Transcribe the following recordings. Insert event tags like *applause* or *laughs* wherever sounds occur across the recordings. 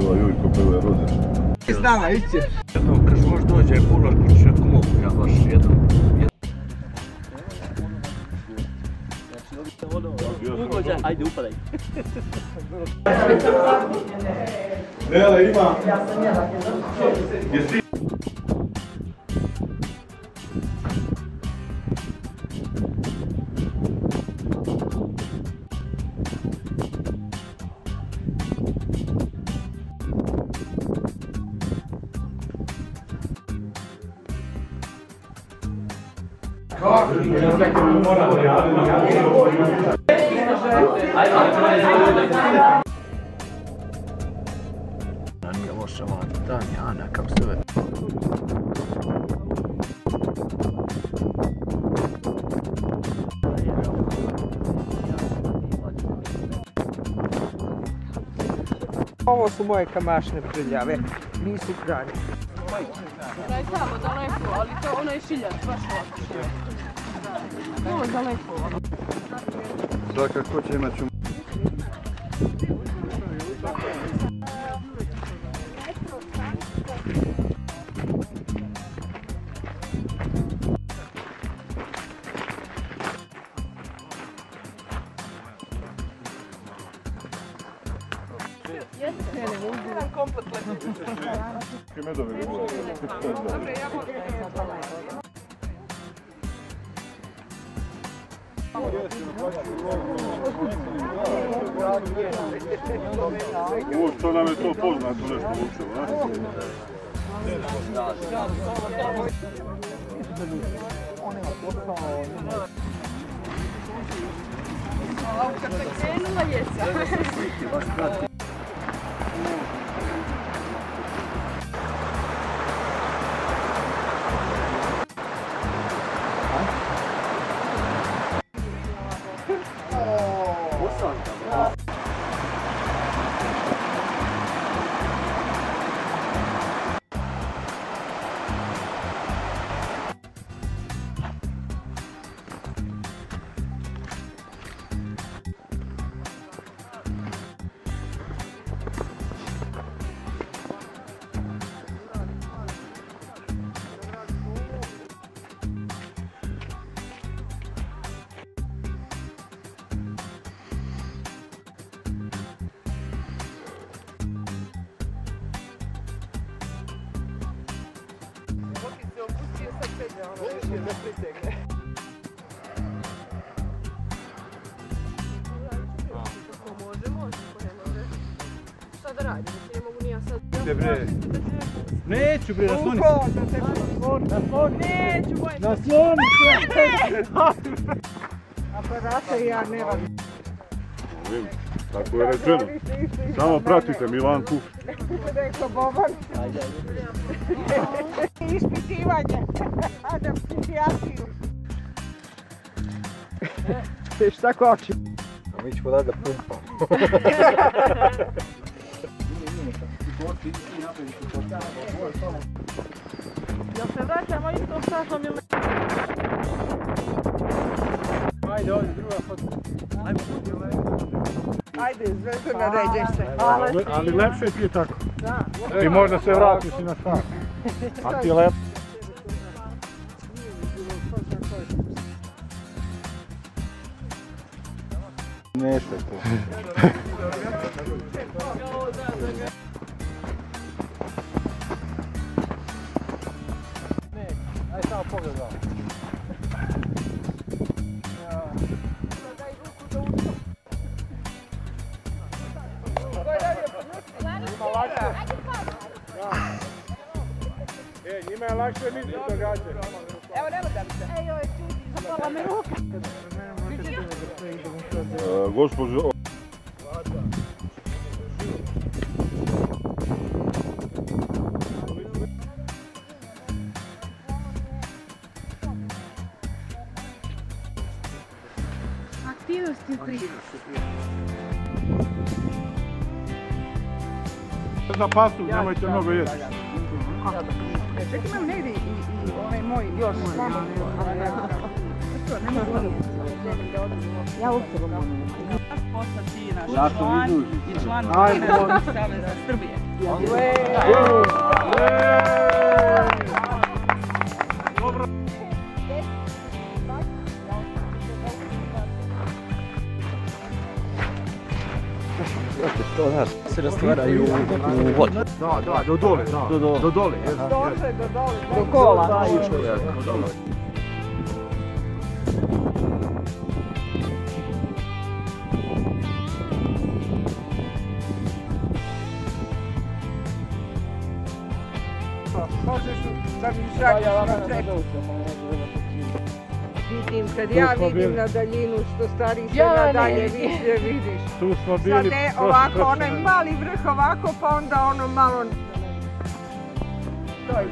Evo Jujko peva Rodeš. Iz dana, iće. Jednom kad možeš dođe je pular ključak mog, ja baš jednom. Ugođa, ajde upadaj. Lele, ima. Ja sam jela. Jesi? Nije loša ova Tanja, Ana, kako se zove. Ovo su moje kamašne prljave. Nisu kralje. Onaj tamo daleko, ali to ono je šiljac, baš ovako šiljac. Ovo je daleko. ono. Svaka ko će imat ću medove Ovo što nam je to poznato nešto učilo, ne? Kad se krenula jesam. Može, može, ako ne može. Šta da radim? Ne mogu ni ja sad... bre. Neću bre, nasloni. Uko, da te nasloni. Neću, bojim. Nasloni *laughs* Aparate ja ne. Vidim, Tako je rečeno. Samo pratite Milanku. Rekao Boban. Ispitivanje. Adam psihijatriju. Šta koči? A mi ćemo dati da pumpamo. Jel se vraćamo istom stašom ili... Ajde ovdje, druga fotka. Ajde, zvezdu naređeš se. Ali, ali lepše ti je tako. Da. I možda se vratiš i na stan. *laughs* A ti je lepo. Nešto je to. *laughs* Ajde samo pogledaj. E, je lakše biti događaj. Evo, nema da mi se. Ej, joj, čudi, zapala mi ruka. Gospođo, Aktivnosti u krizu. za pastu nemojte mnogo jesti. Čekaj, imam negdje i, i onaj moj još. postati naš član i član Saveza Srbije. to znaš, se rastvaraju u vodu. Da, da, do dole, da. Do dole. Do dole, do dole. Do kola. Do dole. Možeš, sam išao, ja vam ne dođem. Kad ja vidim bili. na daljinu što stari se Ja, na ne dalje više vidiš. Tu smo Sad bili ne, prošle ovako, onaj mali vrh ovako, pa onda ono malo... To je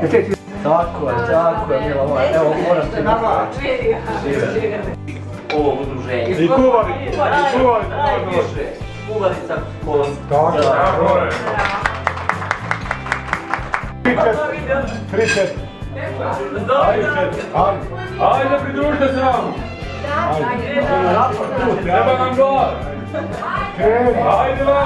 Slikajte ga. Tako je, tako je, mila moja. Evo, moram ti napraviti. Ovo udruženje. I kuvari, i kuvari. Najviše. Uvalica kod... Tako je. Kričet. Ajde, pridružite se nam! Treba nam glas! Ajde vam!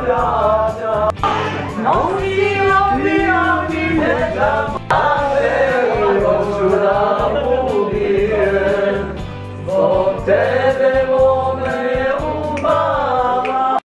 大